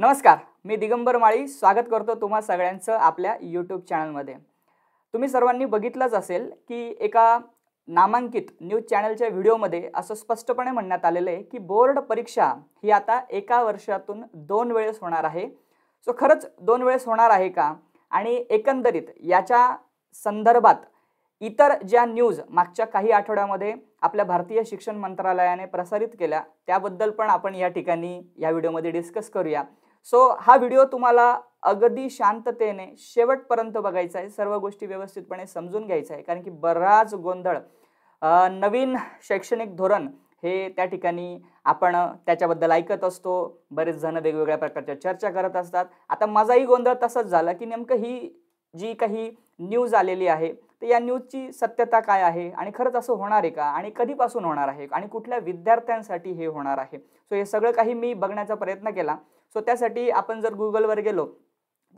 नमस्कार मी दिगंबर माळी. स्वागत करतो तुम्हा सगळ्यांचं आपल्या यूट्यूब चॅनलमध्ये तुम्ही सर्वांनी बघितलंच असेल की एका नामांकित न्यूज चॅनलच्या व्हिडिओमध्ये असं स्पष्टपणे म्हणण्यात आलेलं आहे की बोर्ड परीक्षा ही आता एका वर्षातून दोन वेळेस होणार आहे. सो खरंच दोन वेळेस होणार आहे का? आणि एकंदरीत याच्या संदर्भात इतर ज्या न्यूज मागच्या काही आठवड्यामध्ये आपल्या भारतीय शिक्षण मंत्रालयाने प्रसारित केल्या त्याबद्दल पण आपण या ठिकाणी या व्हिडिओमध्ये डिस्कस करूया. सो हा व्हिडिओ तुम्हाला अगदी शांततेने शेवटपर्यंत बघायचा आहे. सर्व गोष्टी व्यवस्थितपणे समजून घ्यायचा आहे. कारण की बराच गोंधळ नवीन शैक्षणिक धोरण हे त्या ठिकाणी आपण त्याच्याबद्दल ऐकत असतो. बरेच जण वेगवेगळ्या प्रकारच्या चर्चा करत असतात. आता माझाही गोंधळ तसंच झाला की नेमकं ही जी काही न्यूज आलेली आहे तर या न्यूजची सत्यता काय आहे? आणि खरंच असं होणार आहे का? आणि कधीपासून होणार आहे? आणि कुठल्या विद्यार्थ्यांसाठी हे होणार आहे? सो हे सगळं काही मी बघण्याचा प्रयत्न केला. सो त्यासाठी आपण जर गुगलवर गेलो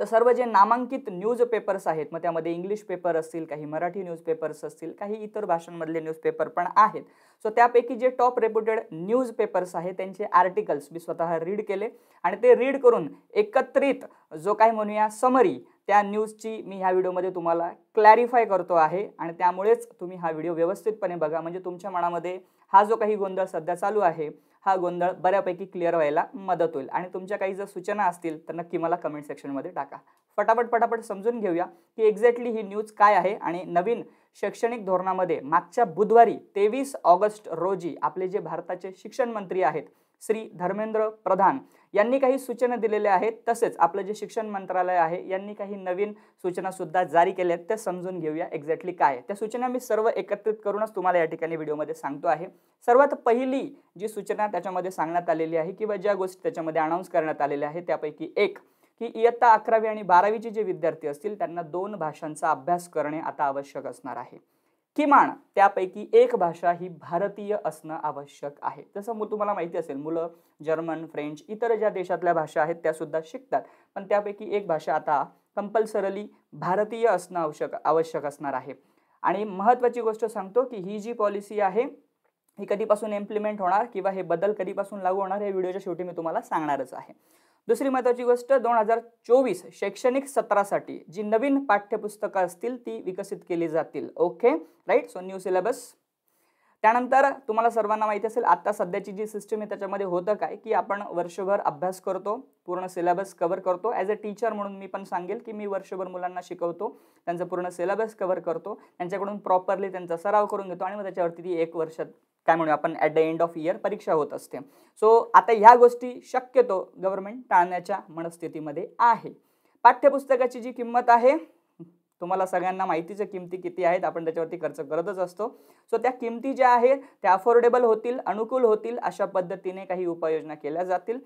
तर सर्व जे नामांकित न्यूज पेपर्स आहेत मग त्यामध्ये इंग्लिश पेपर असतील काही मराठी न्यूजपेपर्स असतील काही इतर भाषांमधले न्यूजपेपर पण आहेत. सो त्यापैकी जे टॉप रेप्युटेड न्यूजपेपर्स आहेत त्यांचे आर्टिकल्स मी स्वतः रीड केले. आणि ते रीड करून एकत्रित जो काय म्हणूया समरी त्या न्यूजची मी ह्या व्हिडिओमध्ये तुम्हाला क्लॅरिफाय करतो आहे आणि त्यामुळेच तुम्ही हा व्हिडिओ व्यवस्थितपणे बघा. म्हणजे तुमच्या मनामध्ये हा जो काही गोंधळ सध्या चालू आहे हा गोंधळ बऱ्यापैकी क्लिअर व्हायला मदत होईल. आणि तुमच्या काही जर सूचना असतील तर नक्की मला कमेंट सेक्शनमध्ये टाका. फटाफट फटाफट समजून घेऊया की एक्झॅक्टली ही न्यूज काय आहे आणि नवीन शैक्षणिक धोरणामध्ये मागच्या बुधवारी तेवीस ऑगस्ट रोजी आपले जे भारताचे शिक्षण मंत्री आहेत श्री धर्मेंद्र प्रधान यांनी काही सूचना दिलेल्या आहेत. तसेच आपलं जे शिक्षण मंत्रालय आहे यांनी काही नवीन सूचना सुद्धा जारी केल्या आहेत. त्या समजून घेऊया एक्झॅक्टली काय त्या सूचना मी सर्व एकत्रित करूनच तुम्हाला या ठिकाणी व्हिडिओमध्ये सांगतो आहे. सर्वात पहिली जी सूचना त्याच्यामध्ये सांगण्यात आलेली आहे किंवा ज्या गोष्टी त्याच्यामध्ये अनाऊन्स करण्यात आलेल्या आहेत त्यापैकी एक की इयत्ता अकरावी आणि बारावीचे जे विद्यार्थी असतील त्यांना दोन भाषांचा अभ्यास करणे आता आवश्यक असणार आहे. किमान त्यापैकी एक भाषा ही भारतीय असणं आवश्यक आहे. जसं तुम्हाला माहिती असेल मुलं जर्मन फ्रेंच इतर ज्या देशातल्या भाषा आहेत त्या सुद्धा शिकतात. पण त्यापैकी एक भाषा आता कंपल्सरली भारतीय असणं आवश्यक आवश्यक असणार आहे. आणि महत्त्वाची गोष्ट सांगतो की ही जी पॉलिसी आहे ही कधीपासून इम्प्लिमेंट होणार किंवा हे बदल कधीपासून लागू होणार हे व्हिडिओच्या शेवटी मी तुम्हाला सांगणारच आहे. दुसरी महत्त्वाची गोष्ट दोन हजार चोवीस शैक्षणिक सत्रासाठी जी नवीन पाठ्यपुस्तकं असतील ती विकसित केली जातील. Okay right so new syllabus त्यानंतर तुम्हाला सर्वांना माहिती असेल आता सध्याची जी सिस्टम आहे त्याच्यामध्ये होतं काय की आपण वर्षभर अभ्यास करतो पूर्ण सिलेबस कव्हर करतो. ॲज अ टीचर म्हणून मी पण सांगेल की मी वर्षभर मुलांना शिकवतो त्यांचा पूर्ण सिलेबस कव्हर करतो त्यांच्याकडून प्रॉपरली त्यांचा सराव करून घेतो आणि मग त्याच्यावरती ती एक वर्षात काय म्हणूया आपण at the end of year परीक्षा होत असते. सो आता ह्या गोष्टी शक्यतो गव्हर्नमेंट टाळण्याच्या मनस्थितीमध्ये आहे. पाठ्यपुस्तकाची जी किंमत आहे तुम्हाला सगळ्यांना माहितीच्या किमती किती आहेत आपण त्याच्यावरती खर्च करतच असतो. सो त्या किमती ज्या आहेत त्या अफोर्डेबल होतील अनुकूल होतील अशा पद्धतीने काही उपाययोजना केल्या जातील.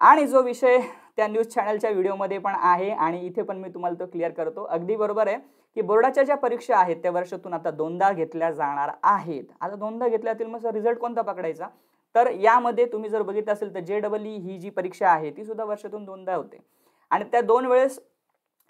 आणि जो विषय त्या न्यूज चॅनलच्या व्हिडिओमध्ये पण आहे आणि इथे पण मी तुम्हाला तो क्लिअर करतो. अगदी बरोबर आहे. की बोर्डाच्या ज्या परीक्षा आहेत त्या वर्षातून आता दोनदा घेतल्या जाणार आहेत. आता दोनदा घेतल्यातील मग रिझल्ट कोणता पकडायचा? तर यामध्ये तुम्ही जर बघितलं असेल तर जे डबल ई ही जी परीक्षा आहे ती सुद्धा वर्षातून दोनदा होते. आणि त्या दोन वेळेस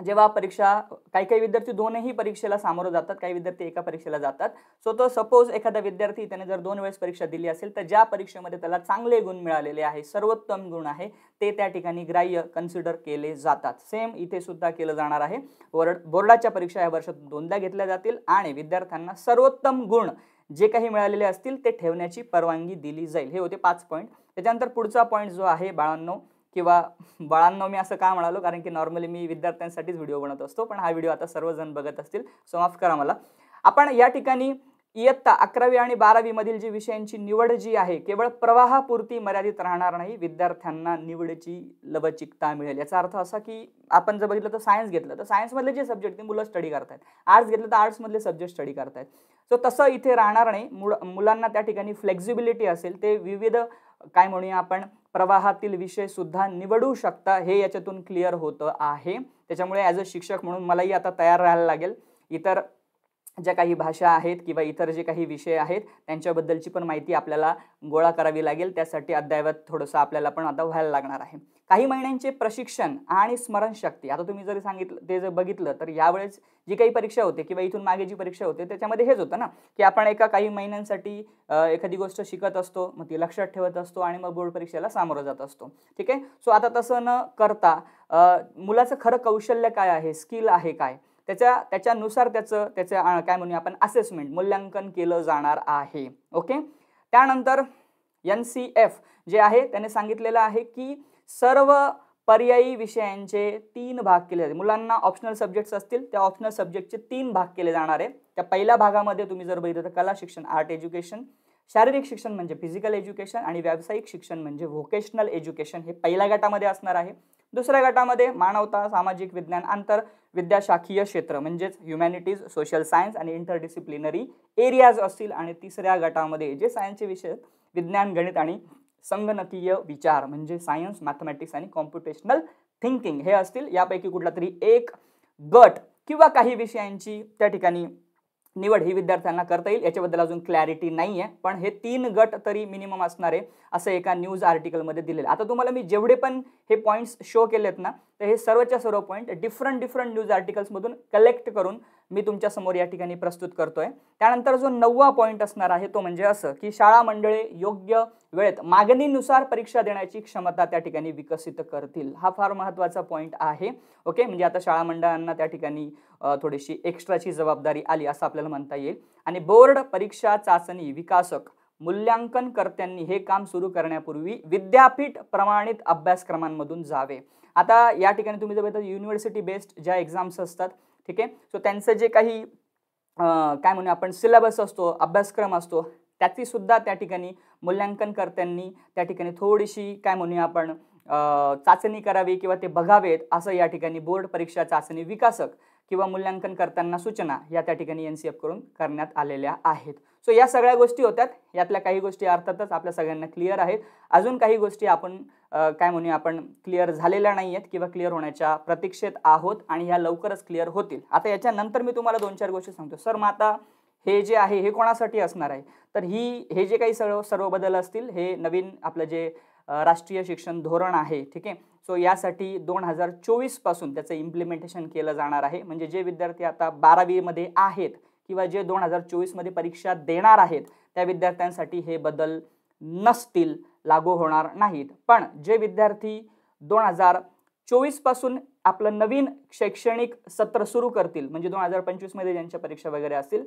जेव्हा परीक्षा काही काही विद्यार्थी दोनही परीक्षेला सामोरं जातात काही विद्यार्थी एका परीक्षेला जातात. सो तो सपोज एखादा विद्यार्थी त्याने जर दोन वेळेस परीक्षा दिली असेल तर ज्या परीक्षेमध्ये त्याला चांगले गुण मिळालेले आहे सर्वोत्तम गुण आहे ते त्या ठिकाणी ग्राह्य कन्सिडर केले जातात. सेम इथे सुद्धा केलं जाणार आहे. वर्ड बोर्डाच्या परीक्षा या वर्षात दोनदा घेतल्या जातील आणि विद्यार्थ्यांना सर्वोत्तम गुण जे काही मिळालेले असतील ते ठेवण्याची परवानगी दिली जाईल. हे होते पाच पॉईंट त्याच्यानंतर पुढचा पॉईंट जो आहे बाळांनो किंवा बाळांनो मी असं का म्हणालो? कारण की नॉर्मली मी विद्यार्थ्यांसाठीच व्हिडिओ बनवत असतो पण हा व्हिडिओ आता सर्वजण बघत असतील सो माफ करा मला. आपण या ठिकाणी इयत्ता अकरावी आणि बारावीमधील जी विषयांची निवड जी आहे केवळ प्रवाहापुरती मर्यादित राहणार नाही विद्यार्थ्यांना निवडीची लवचिकता मिळेल. याचा अर्थ असा की आपण जर बघितलं तर सायन्स घेतलं तर सायन्समधले जे सब्जेक्ट ते मुलं स्टडी करतात आर्ट्स घेतलं तर आर्ट्समधले सब्जेक्ट स्टडी करतात सो तसं इथे राहणार नाही. मुळ मुलांना त्या ठिकाणी फ्लेक्झिबिलिटी असेल ते विविध काय म्हणूया आपण प्रवाहातील विषयसुद्धा निवडू शकता हे याच्यातून क्लिअर होतं आहे. त्याच्यामुळे ॲज अ शिक्षक म्हणून मलाही आता तयार राहायला लागेल. इतर ज्या काही भाषा आहेत किंवा इतर जे काही विषय आहेत त्यांच्याबद्दलची पण माहिती आपल्याला गोळा करावी लागेल. त्यासाठी अद्ययावत थोडंसं आपल्याला पण आता व्हायला लागणार आहे. काही महिन्यांचे प्रशिक्षण आणि स्मरणशक्ती आता तुम्ही जरी सांगितलं ते जर बघितलं तर यावेळेस जी काही परीक्षा होते किंवा इथून मागे जी परीक्षा होते त्याच्यामध्ये हेच होतं ना की आपण एका काही महिन्यांसाठी एखादी गोष्ट शिकत असतो मग ती लक्षात ठेवत असतो आणि मग बोर्ड परीक्षेला सामोरं जात असतो. ठीक आहे? सो आता तसं न करता मुलाचं खरं कौशल्य काय आहे? स्किल आहे काय? त्याच्या त्याच्यानुसार त्याचं त्याचं काय म्हणूया आपण असेसमेंट मूल्यांकन केलं जाणार आहे. ओके त्यानंतर एन सी एफ जे आहे त्याने सांगितलेलं आहे की सर्व पर्यायी विषयांचे तीन भाग केले जाते मुलांना ऑप्शनल सब्जेक्ट्स असतील त्या ऑप्शनल सब्जेक्टचे तीन भाग केले जाणार आहे त्या पहिल्या भागामध्ये तुम्ही जर बघितलं तर कला शिक्षण आर्ट एज्युकेशन शारीरिक शिक्षण म्हणजे फिजिकल एज्युकेशन आणि व्यावसायिक शिक्षण म्हणजे व्होकेशनल एज्युकेशन हे पहिल्या गटामध्ये असणार आहे. दुसऱ्या गटामध्ये मानवता सामाजिक विज्ञान आंतर विद्याशाखीय क्षेत्र म्हणजेच ह्युमॅनिटीज सोशल सायन्स आणि इंटरडिसिप्लिनरी एरियाज असतील. आणि तिसऱ्या गटामध्ये जे सायन्सचे विषय विज्ञान गणित आणि संगणकीय विचार म्हणजे सायन्स मॅथमॅटिक्स आणि कॉम्प्युटेशनल थिंकिंग हे असतील. यापैकी कुठला तरी एक गट किंवा काही विषयांची त्या ठिकाणी निवड ही विद्यार्थ्यांना करता येईल. याच्याबद्दल अजून क्लॅरिटी नाही आहे पण हे तीन गट तरी मिनिमम असणार आहे असं एका न्यूज आर्टिकलमध्ये दिलेलं आता तुम्हाला मी जेवढे पण हे पॉईंट्स शो केलेत ना तर हे सर्वच्या सर्व पॉईंट डिफरंट डिफरंट न्यूज आर्टिकल्समधून कलेक्ट करून मी तुमच्यासमोर या ठिकाणी प्रस्तुत करतोय. त्यानंतर जो नववा पॉईंट असणार आहे तो म्हणजे असं की शाळा मंडळे योग्य वेळेत मागणीनुसार परीक्षा देण्याची क्षमता त्या ठिकाणी विकसित करतील. हा फार महत्त्वाचा पॉईंट आहे. ओके? म्हणजे आता शाळा मंडळांना त्या ठिकाणी थोडीशी एक्स्ट्राची जबाबदारी आली असं आपल्याला म्हणता येईल. आणि बोर्ड परीक्षा चाचणी विकासक मूल्यांकनकर्त्यांनी हे काम सुरू करण्यापूर्वी विद्यापीठ प्रमाणित अभ्यासक्रमांमधून जावे. आता या ठिकाणी तुम्ही जर युनिव्हर्सिटी बेस्ड ज्या एक्झाम्स असतात ठीक आहे? सो त्यांचं जे काही काय म्हणू आपण सिलेबस असतो अभ्यासक्रम असतो त्याची सुद्धा त्या ठिकाणी मूल्यांकनकर्त्यांनी त्या ठिकाणी थोडीशी काय म्हणूया आपण चाचणी करावी किंवा ते बघावेत असं या ठिकाणी बोर्ड परीक्षा चाचणी विकासक किंवा मूल्यांकन करताना सूचना या त्या ठिकाणी एन सी एफ करून करण्यात आलेल्या आहेत. सो या सगळ्या गोष्टी होत्यात यातल्या काही गोष्टी अर्थातच आपल्या सगळ्यांना क्लिअर आहेत. अजून काही गोष्टी आपण काय म्हणूया आपण क्लिअर झालेल्या नाही आहेत किंवा क्लिअर होण्याच्या प्रतीक्षेत आहोत आणि ह्या लवकरच क्लिअर होतील. आता याच्यानंतर मी तुम्हाला दोन चार गोष्टी सांगतो. सर मग आता हे जे आहे हे कोणासाठी असणार आहे? तर ही हे जे काही सर्व सर्व बदल असतील हे नवीन आपलं जे राष्ट्रीय शिक्षण धोरण आहे ठीक आहे? सो यासाठी दोन हजार चोवीसपासून त्याचं इम्प्लिमेंटेशन केलं जाणार आहे. म्हणजे जे विद्यार्थी आता बारावीमध्ये आहेत किंवा जे दोन हजार चोवीसमध्ये परीक्षा देणार आहेत त्या विद्यार्थ्यांसाठी हे बदल नसतील लागू होणार नाहीत. पण जे विद्यार्थी दोन हजार चोवीसपासून आपलं नवीन शैक्षणिक सत्र सुरू करतील म्हणजे दोन हजार पंचवीसमध्ये ज्यांच्या परीक्षा वगैरे असतील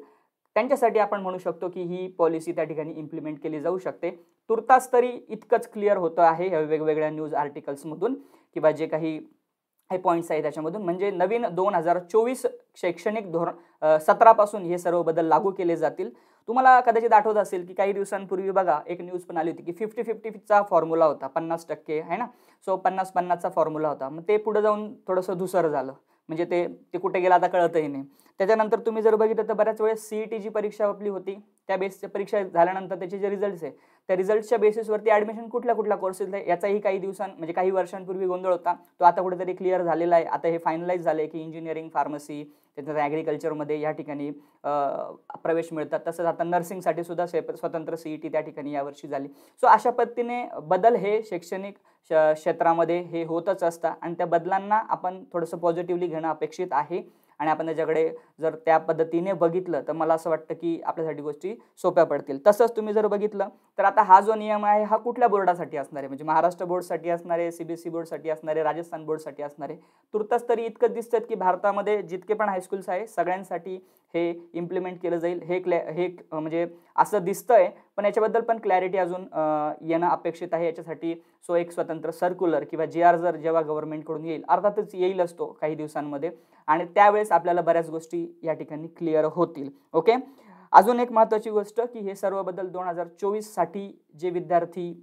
त्यांच्यासाठी आपण म्हणू शकतो की ही पॉलिसी त्या ठिकाणी इम्प्लिमेंट केली जाऊ शकते. तुर्तास तरी इतकंच क्लिअर होतं आहे ह्या वेगवेगळ्या न्यूज आर्टिकल्समधून किंवा जे काही हे पॉईंट्स आहे त्याच्यामधून. म्हणजे नवीन दोन हजार चोवीस शैक्षणिक धोरण सतरापासून हे सर्व बदल लागू केले जातील. तुम्हाला कदाचित आठवत असेल की काही दिवसांपूर्वी बघा एक न्यूज पण आली होती की फिफ्टी फिफ्टीचा फॉर्म्युला होता. पन्नास टक्के आहे ना? सो पन्नास पन्नासचा फॉर्म्युला होता. मग ते पुढे जाऊन थोडंसं धुसर झालं. म्हणजे ते ते कुठे गेलं आता कळतही नाही. त्याच्यानंतर तुम्ही जर बघितलं तर बऱ्याच वेळेस सीईटी जी परीक्षा आपली होती त्या बेसच्या परीक्षा झाल्यानंतर त्याचे जे रिझल्ट्स आहे त्या रिझल्टच्या बेसिसवरती ॲडमिशन कुठल्या कुठल्या कोर्सेस आहे याचाही काही दिवसां म्हणजे काही वर्षांपूर्वी गोंधळ होता. तो आता कुठेतरी क्लिअर झालेला आहे. आता हे फायनलाईज झालं आहे की इंजिनिअरिंग फार्मसी त्याच्यात ॲग्रिकल्चरमध्ये या ठिकाणी प्रवेश मिळतात. तसंच आता नर्सिंगसाठी सुद्धा स्वतंत्र सी ई टी त्या ठिकाणी यावर्षी झाली. सो अशा पद्धतीने बदल हे शैक्षणिक क्षेत्रामध्ये हे होतच असतं आणि त्या बदलांना आपण थोडंसं पॉझिटिव्हली घेणं अपेक्षित आहे. आणि आपण त्याच्याकडे जर त्या पद्धतीने बघितलं तर मला असं वाटतं की आपल्यासाठी गोष्टी सोप्या पडतील. तसंच तुम्ही जर बघितलं तर आता हा जो नियम आहे हा कुठल्या बोर्डासाठी असणार आहे? म्हणजे महाराष्ट्र बोर्डसाठी असणार आहे सी बी सी बोर्डसाठी असणार आहे राजस्थान बोर्डसाठी असणार आहे? तरी इतकं दिसतं की भारतामध्ये जितके पण हायस्कूल्स आहे सगळ्यांसाठी हे इम्प्लिमेंट केलं जाईल. हे क्लॅ हे म्हणजे असं दिसतंय पण याच्याबद्दल पण क्लॅरिटी अजून येणं अपेक्षित आहे. याच्यासाठी सो एक स्वतंत्र सर्क्युलर किंवा जी आर जर जेव्हा गव्हर्नमेंटकडून येईल अर्थातच येईल असतो काही दिवसांमध्ये. आणि त्यावेळेस आपल्याला बऱ्याच गोष्टी या ठिकाणी क्लिअर होतील. ओके अजून एक महत्त्वाची गोष्ट की हे सर्वबद्दल दोन हजार चोवीससाठी जे विद्यार्थी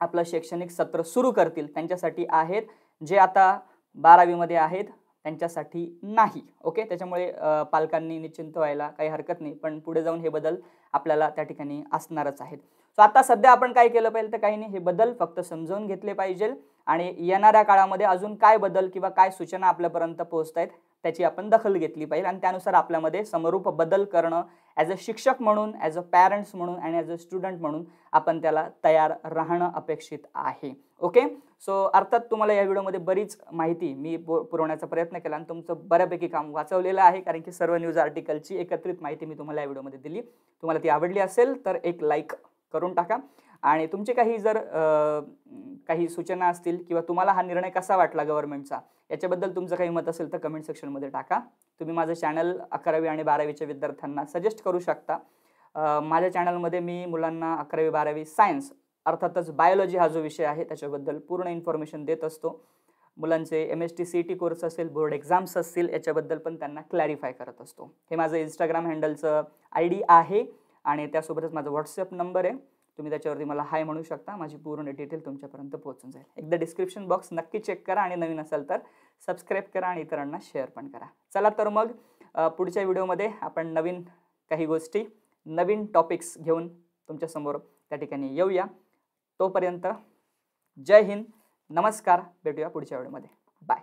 आपलं शैक्षणिक सत्र सुरू करतील त्यांच्यासाठी आहेत जे आता बारावीमध्ये आहेत त्यांच्यासाठी नाही. ओके त्याच्यामुळे पालकांनी निश्चिंत व्हायला काही हरकत नाही. पण पुढे जाऊन हे बदल आपल्याला त्या ठिकाणी असणारच आहेत. सो आता सध्या आपण काय केलं पाहिजे तर काही नाही. हे बदल फक्त समजावून घेतले पाहिजे. आणि येणाऱ्या काळामध्ये अजून काय बदल किंवा काय सूचना आपल्यापर्यंत पोहोचत आहेत त्याची आपण दखल घेतली पाहिजे. आणि त्यानुसार आपल्यामध्ये समरूप बदल करणं ॲज अ शिक्षक म्हणून ॲज अ पॅरेंट्स म्हणून आणि ॲज अ स्टुडंट म्हणून आपण त्याला तयार राहणं अपेक्षित आहे. ओके सो अर्थात तुम्हाला या व्हिडिओमध्ये बरीच माहिती मी पुरवण्याचा प्रयत्न केला आणि तुमचं बऱ्यापैकी काम वाचवलेलं आहे कारण की सर्व न्यूज आर्टिकलची एकत्रित माहिती मी तुम्हाला या व्हिडिओमध्ये दिली. तुम्हाला ती आवडली असेल तर एक लाईक करून टाका. आणि तुमचे काही जर काही सूचना असतील किंवा तुम्हाला हा निर्णय कसा वाटला गव्हर्नमेंटचा याच्याबद्दल तुमचं काही मत असेल तर कमेंट सेक्शनमध्ये टाका. तुम्ही माझं चॅनल अकरावी आणि बारावीच्या विद्यार्थ्यांना सजेस्ट करू शकता. माझ्या चॅनलमध्ये मी मुलांना अकरावी बारावी सायन्स अर्थातच बायोलॉजी हा जो विषय आहे त्याच्याबद्दल पूर्ण इन्फॉर्मेशन देत असतो. मुलांचे M S T C T course असेल बोर्ड एक्झाम्स असतील याच्याबद्दल पण त्यांना क्लॅरिफाय करत असतो. हे माझं इंस्टाग्राम हँडलचं आय डी आहे आणि त्यासोबतच माझा व्हॉट्सअप नंबर आहे. तुम्ही त्याच्यावरती मला हाय म्हणू शकता. माझी पूर्ण डिटेल तुमच्यापर्यंत पोहोचून जाईल. एकदा डिस्क्रिप्शन बॉक्स नक्की चेक करा आणि नवीन असेल तर सबस्क्राईब करा आणि इतरांना शेअर पण करा. चला तर मग पुढच्या व्हिडिओमध्ये आपण नवीन काही गोष्टी नवीन टॉपिक्स घेऊन तुमच्यासमोर त्या ठिकाणी येऊया. तोपर्यंत जय हिंद. नमस्कार. भेटूया पुढच्या व्हिडिओमध्ये. बाय